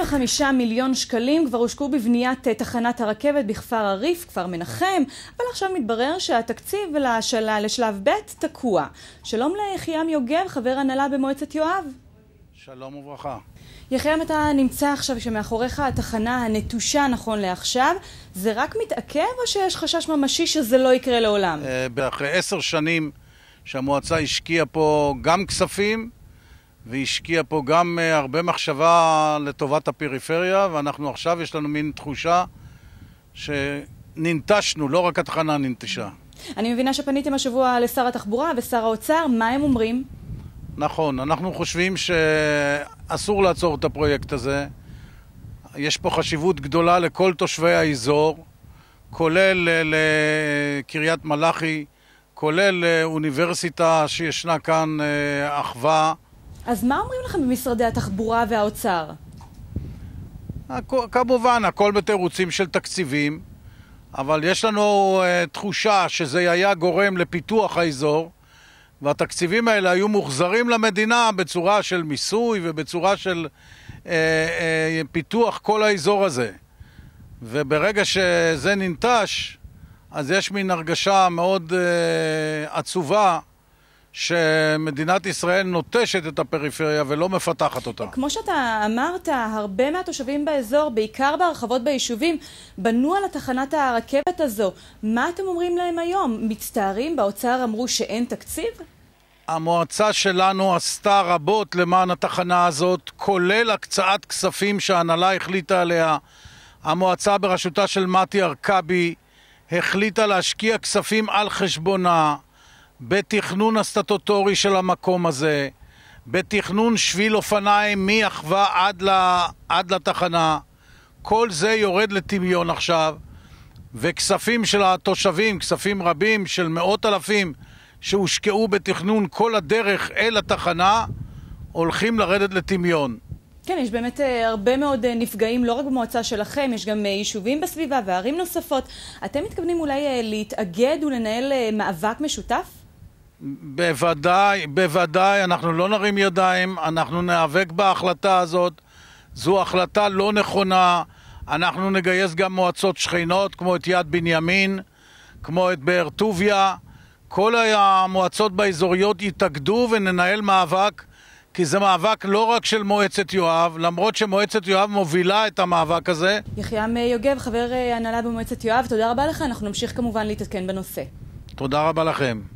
25 מיליון שקלים כבר הושקעו בבניית תחנת הרכבת בכפר הריף, כפר מנחם, אבל עכשיו מתברר שהתקציב לשל... לשלב ב' תקוע. שלום ליחיעם יוגב, חבר הנהלה במועצת יואב. שלום וברכה. יחיעם, אתה נמצא עכשיו שמאחוריך התחנה הנטושה נכון לעכשיו. זה רק מתעכב או שיש חשש ממשי שזה לא יקרה לעולם? אחרי עשר שנים שהמועצה השקיעה פה גם כספים והשקיעה פה גם uh, הרבה מחשבה לטובת הפריפריה, ואנחנו עכשיו, יש לנו מין תחושה שננטשנו, לא רק התחנה ננטשה. אני מבינה שפניתם השבוע לשר התחבורה ושר האוצר, מה הם אומרים? נכון, אנחנו חושבים שאסור לעצור את הפרויקט הזה. יש פה חשיבות גדולה לכל תושבי האזור, כולל אה, לקריית מלאכי, כולל אה, אוניברסיטה שישנה כאן, אחווה. אז מה אומרים לכם במשרדי התחבורה והאוצר? כמובן, הכל בתירוצים של תקציבים, אבל יש לנו uh, תחושה שזה היה גורם לפיתוח האזור, והתקציבים האלה היו מוחזרים למדינה בצורה של מיסוי ובצורה של uh, uh, פיתוח כל האזור הזה. וברגע שזה ננטש, אז יש מין הרגשה מאוד uh, עצובה שמדינת ישראל נוטשת את הפריפריה ולא מפתחת אותה. כמו שאתה אמרת, הרבה מהתושבים באזור, בעיקר בהרחבות ביישובים, בנו על התחנת הרכבת הזו. מה אתם אומרים להם היום? מצטערים? באוצר אמרו שאין תקציב? המועצה שלנו עשתה רבות למען התחנה הזאת, כולל הקצאת כספים שההנהלה החליטה עליה. המועצה בראשותה של מתי ארכבי החליטה להשקיע כספים על חשבונה. בתכנון הסטטוטורי של המקום הזה, בתכנון שביל אופניים מאחווה עד, עד לתחנה. כל זה יורד לטמיון עכשיו, וכספים של התושבים, כספים רבים של מאות אלפים שהושקעו בתכנון כל הדרך אל התחנה, הולכים לרדת לטמיון. כן, יש באמת אה, הרבה מאוד אה, נפגעים, לא רק במועצה שלכם, יש גם אה, יישובים בסביבה וערים נוספות. אתם מתכוונים אולי להתאגד ולנהל מאבק משותף? בוודאי, בוודאי, אנחנו לא נרים ידיים, אנחנו ניאבק בהחלטה הזאת. זו החלטה לא נכונה. אנחנו נגייס גם מועצות שכנות, כמו את יד בנימין, כמו את באר טוביה. כל המועצות באזוריות יתאגדו וננהל מאבק, כי זה מאבק לא רק של מועצת יואב, למרות שמועצת יואב מובילה את המאבק הזה. יחיעם יוגב, חבר הנהלה במועצת יואב, תודה רבה לך. אנחנו נמשיך כמובן להתעדכן בנושא. תודה רבה לכם.